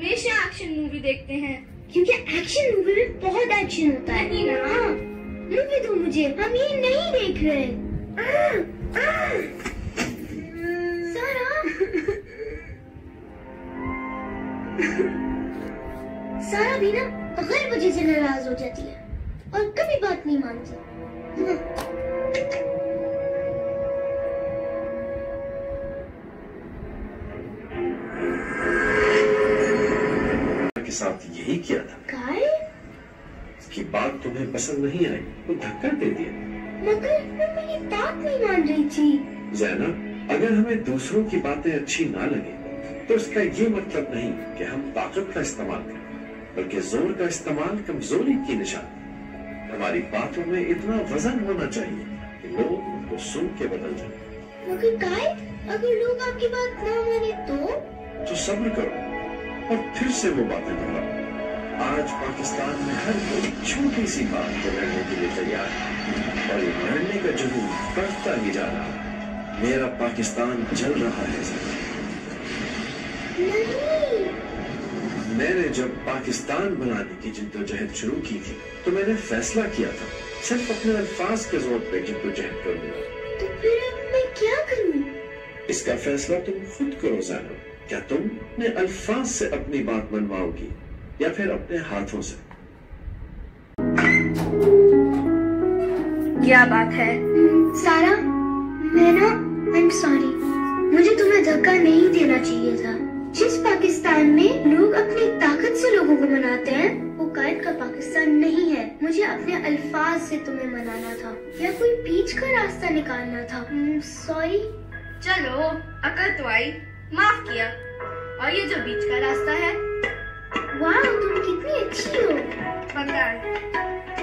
हमेशा action movie देखते हैं। क्योंकि एक्शन मूवी में बहुत एक्शन होता है, नहीं ना। मूवी दो मुझे, हम ये नहीं देख रहे। सारा? सारा भी ना हर वजह से नाराज़ हो जाती है और कभी बात नहीं मानती। यही किया था। काय? उसकी बात तुम्हें पसंद नहीं आई तो धक्का दे दिया। मगर वो मेरी बात नहीं मान रही थी। जैनब अगर हमें दूसरों की बातें अच्छी ना लगे तो इसका ये मतलब नहीं कि हम ताकत का इस्तेमाल करें बल्कि ज़ोर का इस्तेमाल कमज़ोरी की निशान। हमारी बातों में इतना वज़न होना चाहिए कि लोग उनको सुन के बदल जाए। मगर काय? अगर लोग आपकी बात ना माने तो? तो सब्र करो और फिर से वो बातें दोहराओ। आज पाकिस्तान में हर कोई छोटी सी बात को लड़ने के लिए तैयार है। और ये लड़ने का जुनून बढ़ता ही जा रहा है। मेरा पाकिस्तान जल रहा है। मैंने जब पाकिस्तान बनाने की जिद्दोजहद शुरू की थी तो मैंने फैसला किया था सिर्फ़ अपने अल्फाज के ज़ोर पे जिद्दोजहद करूँगा। तो फिर मैं क्या करूँ? इसका फैसला तुम खुद करो जैनब क्या तुम अपने अल्फाज से अपनी बात मनवाओगी? या फिर अपने हाथों से। क्या बात है? सारा मैं ना आई एम सॉरी मुझे तुम्हें धक्का नहीं देना चाहिए था। जिस पाकिस्तान में लोग अपनी ताकत से लोगों को मनाते हैं वो कायद का पाकिस्तान नहीं है। मुझे अपने अल्फाज से तुम्हें मनाना था या कोई बीच का रास्ता निकालना था। सॉरी चलो अकल तो आई। माफ़ किया। और ये जो बीच का रास्ता है वाह तुम